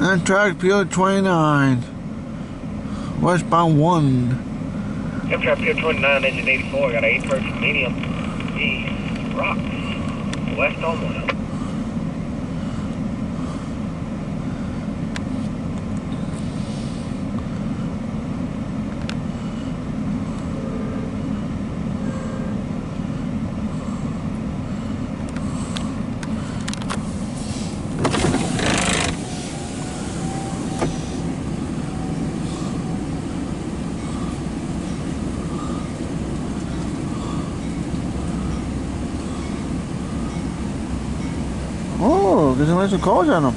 Amtrak PO29. Westbound 1. Amtrak PO29, engine 84, got a 8 approach medium. East, rocks, west on 1. Oh, there's some extra cars on them.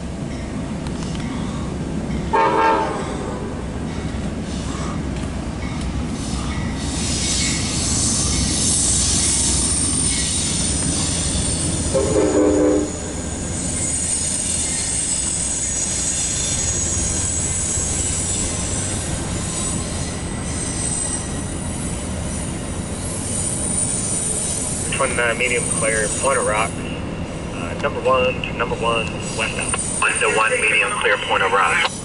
PO29, medium clear, Point of Rocks. Uh, number 1 to number 1, westbound. 1 to 1, medium clear, Point of Rocks.